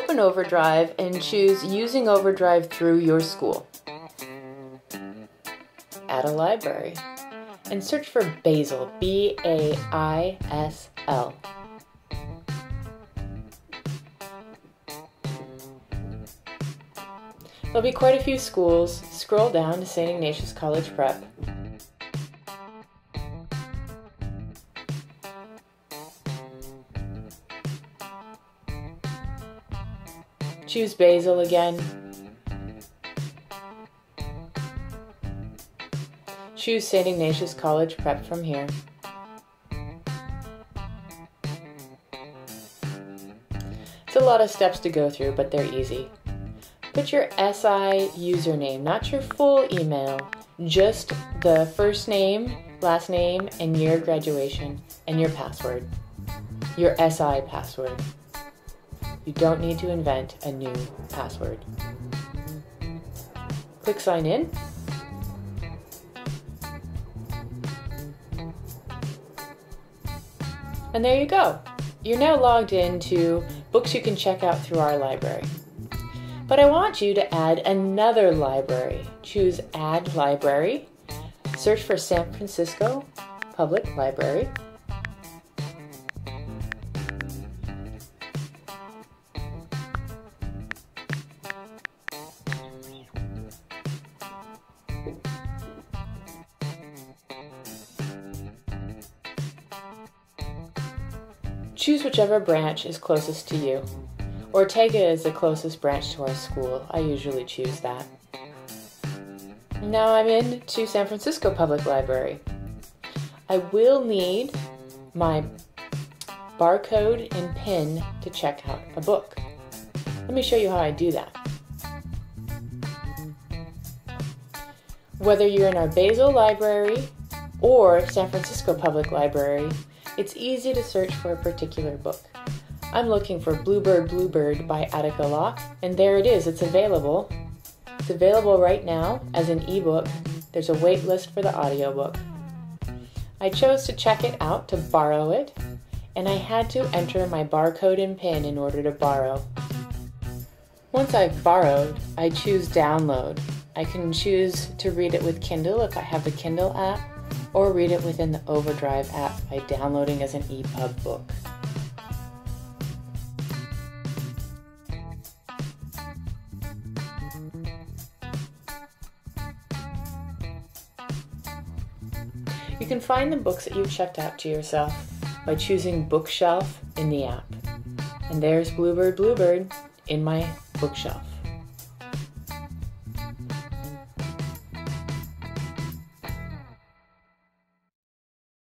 open Overdrive and choose Using Overdrive through your school. Add a library and search for BAISL, B A I S L. There'll be quite a few schools. Scroll down to St. Ignatius College Prep. Choose BAISL again. Choose St. Ignatius College Prep from here. It's a lot of steps to go through, but they're easy. Put your SI username, not your full email, just the first name, last name, and year of graduation, and your password. Your SI password. You don't need to invent a new password. Click sign in. And there you go. You're now logged into books you can check out through our library. But I want you to add another library. Choose Add Library, search for San Francisco Public Library, Choose whichever branch is closest to you. Ortega is the closest branch to our school. I usually choose that. Now I'm in to San Francisco Public Library. I will need my barcode and PIN to check out a book. Let me show you how I do that. Whether you're in our Baisl Library or San Francisco Public Library, it's easy to search for a particular book. I'm looking for Bluebird Bluebird by Attica Locke, and there it is, it's available. It's available right now as an ebook. There's a wait list for the audiobook. I chose to check it out to borrow it, and I had to enter my barcode and PIN in order to borrow. Once I've borrowed, I choose download. I can choose to read it with Kindle if I have the Kindle app, or read it within the Overdrive app by downloading as an EPUB book. You can find the books that you've checked out to yourself by choosing Bookshelf in the app. And there's Bluebird Bluebird in my bookshelf.